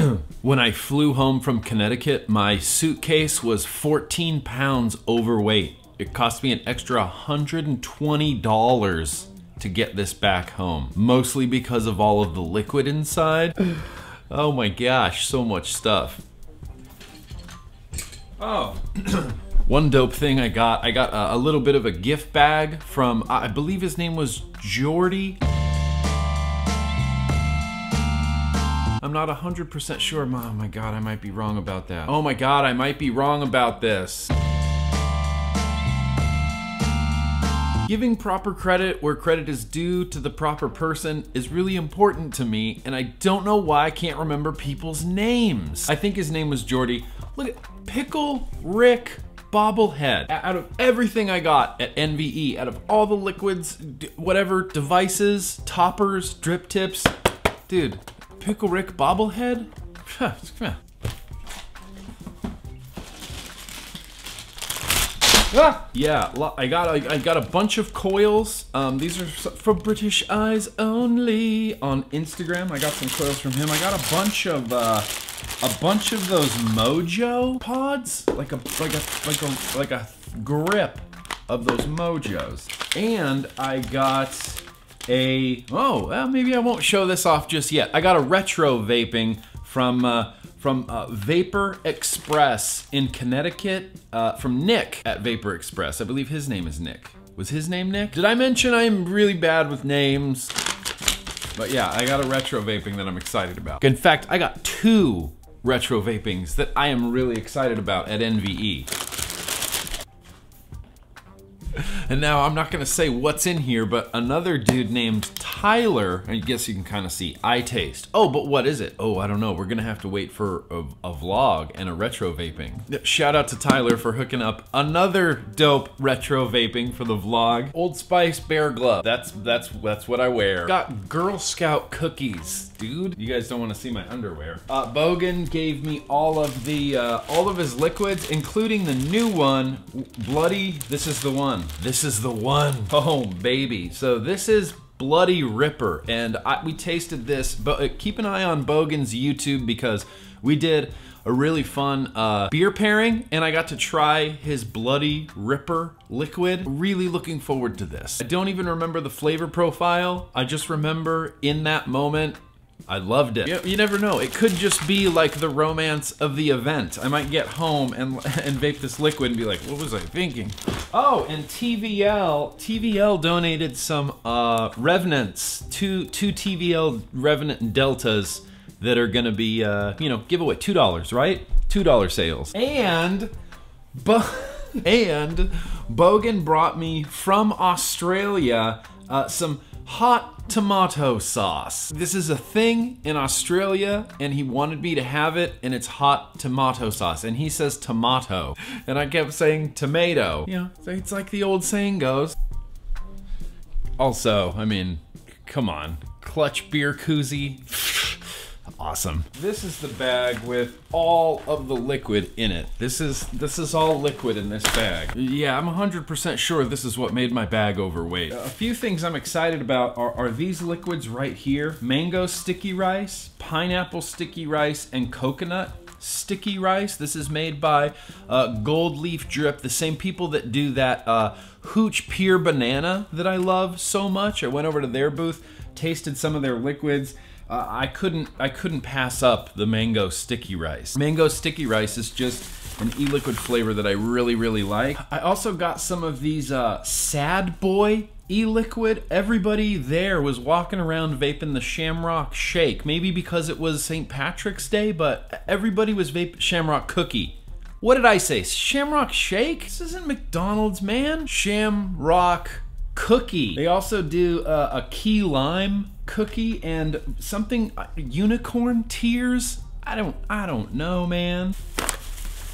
when I flew home from Connecticut, my suitcase was 14 pounds overweight. It cost me an extra $120 to get this back home, mostly because of all of the liquid inside. Oh my gosh, so much stuff. Oh. One dope thing I got, I got a, a, little bit of a gift bag from, I believe his name was Jordy. I'm not 100% sure. Oh my god, I might be wrong about that. Oh my god, I might be wrong about this. Giving proper credit where credit is due to the proper person is really important to me, and I don't know why I can't remember people's names. I think his name was Jordy. Look at Pickle Rick bobblehead. Out of everything I got at NVE, out of all the liquids, whatever, devices, toppers, drip tips, dude, Pickle Rick bobblehead? Ah! Yeah, I got a, I got a bunch of coils. Um, these are for British Eyes only on Instagram. I got some coils from him. I got a bunch of uh, a bunch of those Mojo pods, like a like a like a like a grip of those Mojos. And I got a, oh, well, maybe I won't show this off just yet. I got a retro vaping from, uh, from uh, Vapor Express in Connecticut, uh, from Nick at Vapor Express. I believe his name is Nick. Was his name Nick? Did I mention I'm really bad with names? But yeah, I got a retro vaping that I'm excited about. In fact, I got two retro vapings that I am really excited about at NVE. And now I'm not gonna say what's in here, but another dude named Tyler, I guess you can kind of see, I taste. Oh, but what is it? Oh, I don't know. We're gonna have to wait for a, a, vlog and a retro vaping. Shout out to Tyler for hooking up another dope retro vaping for the vlog. Old Spice Bear Glove. That's that's that's what I wear. Got Girl Scout cookies, dude. You guys don't want to see my underwear. Uh, Bogan gave me all of the uh, all of his liquids, including the new one, Bloody. This is the one. This is the one. Oh, baby. So this is Bloody Ripper, and I, we tasted this, but uh, keep an eye on Bogan's YouTube because we did a really fun uh, beer pairing, and I got to try his Bloody Ripper liquid. Really looking forward to this. I don't even remember the flavor profile. I just remember in that moment, I loved it. You, you, never know. It could just be like the romance of the event. I might get home and and vape this liquid and be like, what was I thinking? Oh, and TVL TVL donated some uh, Revenants, two two TVL Revenant Deltas that are gonna be uh, you know giveaway two dollars, right? Two dollar sales. And, but and Bogan brought me from Australia uh, some hot tomato sauce. This is a thing in Australia and he wanted me to have it and it's hot tomato sauce and he says tomato and I kept saying tomato. Yeah, it's like the old saying goes. Also, I mean, come on, clutch beer koozie. awesome. This is the bag with all of the liquid in it. This is this is all liquid in this bag. Yeah, I'm 100% sure this is what made my bag overweight. A few things I'm excited about are, are these liquids right here. Mango sticky rice, pineapple sticky rice, and coconut sticky rice. This is made by uh, Gold Leaf Drip, the same people that do that uh, Hooch Pure Banana that I love so much. I went over to their booth, tasted some of their liquids, I couldn't I couldn't pass up the mango sticky rice. Mango sticky rice is just an e-liquid flavor that I really really like. I also got some of these uh, Sad Boy e-liquid. Everybody there was walking around vaping the Shamrock Shake. Maybe because it was St. Patrick's Day, but everybody was vaping Shamrock Cookie. What did I say? Shamrock Shake? This isn't McDonald's, man. Shamrock Cookie. They also do uh, a key lime cookie and something uh, unicorn tears. I don't I don't know, man.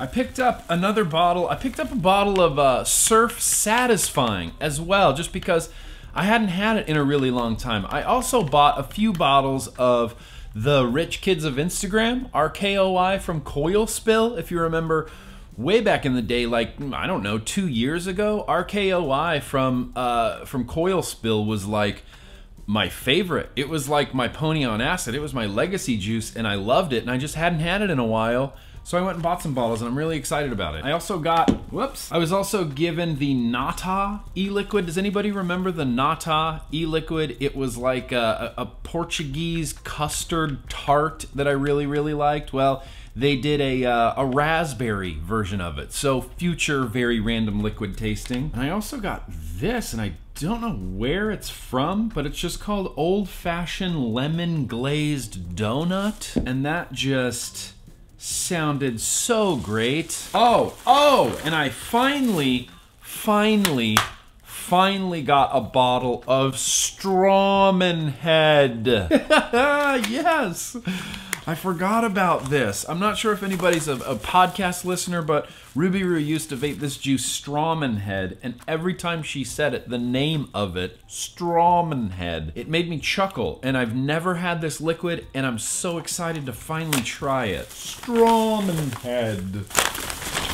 I picked up another bottle. I picked up a bottle of uh, Surf Satisfying as well, just because I hadn't had it in a really long time. I also bought a few bottles of the Rich Kids of Instagram, RKOI from Coil Spill. If you remember way back in the day, like I don't know, two years ago, RKOI from uh, from Coil Spill was like my favorite. It was like my pony on acid. It was my legacy juice, and I loved it. And I just hadn't had it in a while. So I went and bought some bottles, and I'm really excited about it. I also got, whoops, I was also given the Nata e-liquid. Does anybody remember the Nata e-liquid? It was like a, a Portuguese custard tart that I really, really liked. Well, they did a, uh, a raspberry version of it. So future very random liquid tasting. And I also got this, and I don't know where it's from, but it's just called Old Fashioned Lemon Glazed Donut. And that just sounded so great. Oh, oh, and I finally, finally, finally got a bottle of Strawman Head. yes. I forgot about this. I'm not sure if anybody's a, a podcast listener, but Ruby Roo used to vape this juice, Strawman Head, and every time she said it, the name of it, Strawman Head, it made me chuckle. And I've never had this liquid, and I'm so excited to finally try it. Strawman Head.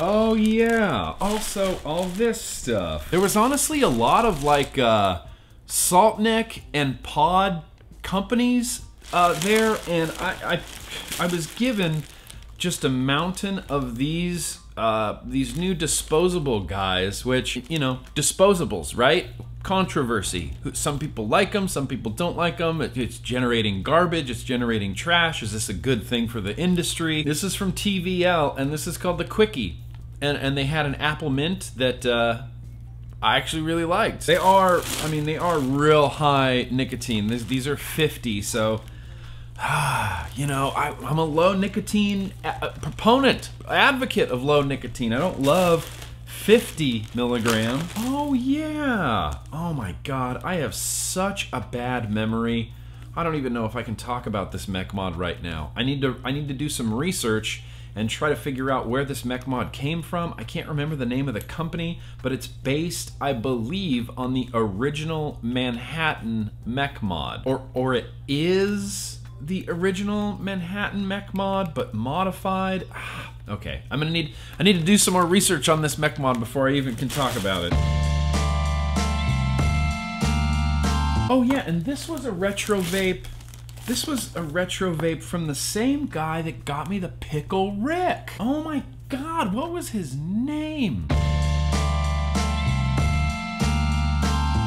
Oh yeah. Also, all this stuff. There was honestly a lot of like uh, Salt Nic and Pod companies uh, there, and I, I I was given just a mountain of these uh, these new disposable guys, which you know, disposables, right? Controversy. Some people like them, some people don't like them. It's generating garbage, it's generating trash. Is this a good thing for the industry? This is from TVL, and this is called the Quickie, and and they had an apple mint that. Uh, I actually really liked. They are, I mean, they are real high nicotine. These, these are 50, so you know, I, am a low nicotine proponent, advocate of low nicotine. I don't love 50 milligram. Oh, yeah. Oh, my God. I have such a bad memory. I don't even know if I can talk about this mech mod right now. I need to I need to do some research and try to figure out where this mech mod came from. I can't remember the name of the company, but it's based, I believe, on the original Manhattan mech mod. Or or it is the original Manhattan mech mod, but modified. Ah, okay, I'm gonna need I need to do some more research on this mech mod before I even can talk about it. Oh yeah, and this was a retro vape. This was a retro vape from the same guy that got me the Pickle Rick. Oh my god, what was his name?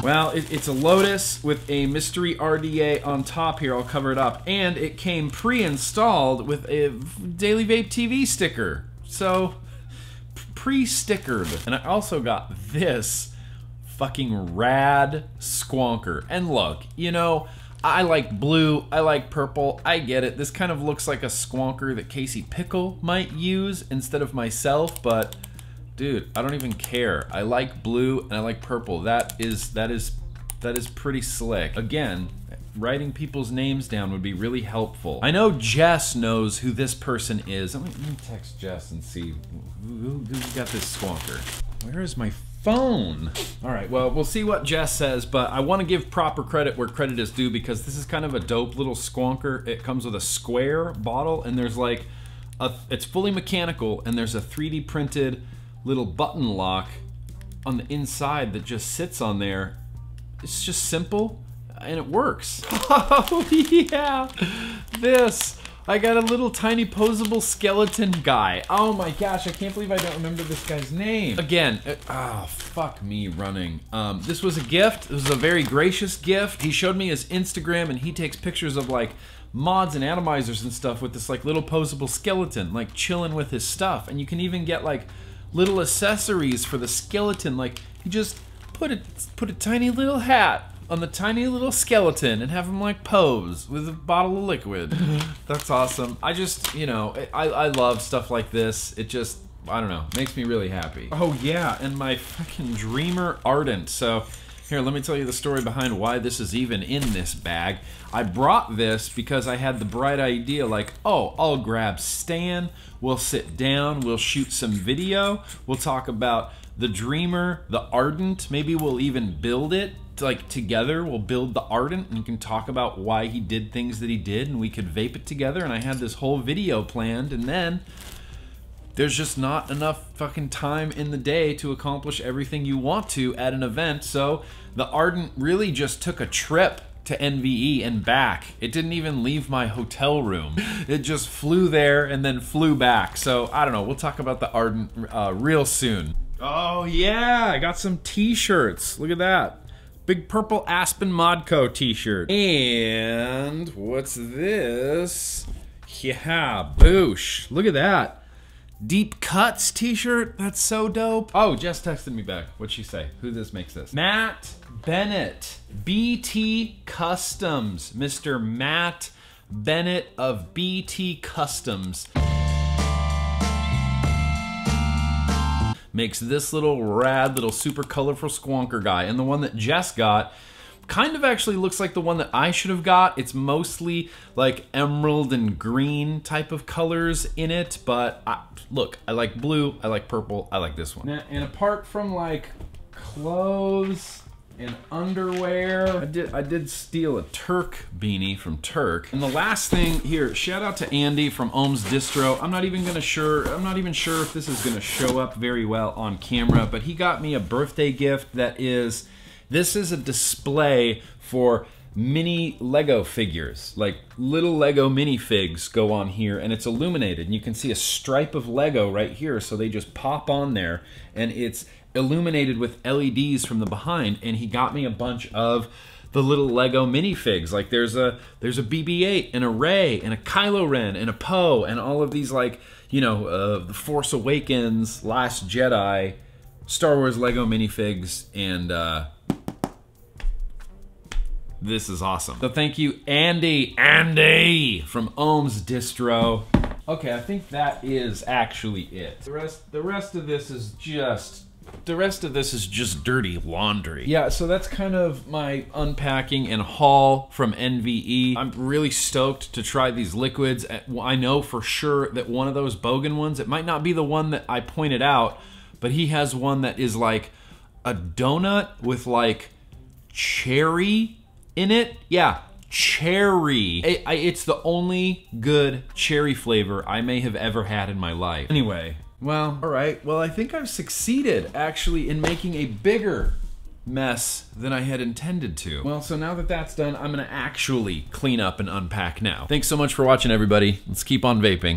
Well, it, it's a Lotus with a mystery RDA on top here. I'll cover it up. And it came pre-installed with a Daily Vape TV sticker. So, pre-stickered. And I also got this fucking rad squonker. And look, you know, I like blue, I like purple, I get it. This kind of looks like a squonker that Casey Pickle might use instead of myself, but dude, I don't even care. I like blue and I like purple. That is that is that is pretty slick. Again, writing people's names down would be really helpful. I know Jess knows who this person is. Let me, let me text Jess and see who, who got this squonker. Where is my phone? All right, well, we'll see what Jess says, but I want to give proper credit where credit is due because this is kind of a dope little squonker. It comes with a square bottle and there's like a, it's fully mechanical and there's a 3D printed little button lock on the inside that just sits on there. It's just simple and it works. Oh yeah, this. I got a little tiny posable skeleton guy. Oh my gosh, I can't believe I don't remember this guy's name. Again, it, oh, fuck me running. Um, this was a gift. This was a very gracious gift. He showed me his Instagram and he takes pictures of like mods and atomizers and stuff with this like little posable skeleton, like chilling with his stuff. And you can even get like little accessories for the skeleton. Like you just put a put a tiny little hat on the tiny little skeleton and have him like pose with a bottle of liquid. That's awesome. I just you know I I love stuff like this. It just I don't know makes me really happy. Oh yeah, and my fucking Dreamer Ardent. So. Here, let me tell you the story behind why this is even in this bag. I brought this because I had the bright idea like, oh, I'll grab Stan, we'll sit down, we'll shoot some video, we'll talk about the Dreamer, the Ardent, maybe we'll even build it like together. We'll build the ardent and you can talk about why he did things that he did and we could vape it together. And i had this whole video planned and then there's just not enough fucking time in the day to accomplish everything you want to at an event. So the Ardent really just took a trip to NVE and back. It didn't even leave my hotel room. It just flew there and then flew back. So I don't know. We'll talk about the Ardent uh, real soon. Oh yeah, I got some t-shirts. Look at that. Big purple Aspen Modco t-shirt. And what's this? Yeah, boosh. Look at that. Deep Cuts t-shirt. That's so dope. Oh, Jess texted me back. What'd she say? Who this makes this? Matt Bennett. BT Customs. Mr. Matt Bennett of BT Customs. Makes this little rad, little super colorful squonker guy. And the one that Jess got kind of actually looks like the one that I should have got. It's mostly like emerald and green type of colors in it, but I, look, I like blue, I like purple, I like this one. And apart from like clothes and underwear, I did I did steal a Turk beanie from Turk. And the last thing here, shout out to Andy from Ohms Distro. I'm not even gonna sure I'm not even sure if this is gonna show up very well on camera, but he got me a birthday gift that is this is a display for mini Lego figures. Like little Lego minifigs go on here and it's illuminated. And you can see a stripe of Lego right here. So they just pop on there and it's illuminated with LEDs from the behind. And he got me a bunch of the little Lego minifigs. Like there's a there's a BB-8 and a Rey and a Kylo Ren and a Poe and all of these like you know uh, the Force Awakens, Last Jedi, Star Wars Lego minifigs, and uh, this is awesome. So thank you, Andy, Andy from Ohms Distro. Okay, I think that is actually it. The rest, the rest of this is just the rest of this is just dirty laundry. Yeah, so that's kind of my unpacking and haul from NVE. I'm really stoked to try these liquids. Uh, I know for sure that one of those Bogan ones, it might not be the one that I pointed out, but he has one that is like a donut with like cherry in it. Yeah, cherry. It, I, it's the only good cherry flavor I may have ever had in my life. Anyway, well, all right. Well, I think I've succeeded actually in making a bigger mess than I had intended to. Well, so now that that's done, I'm gonna actually clean up and unpack now. Thanks so much for watching, everybody. Let's keep on vaping.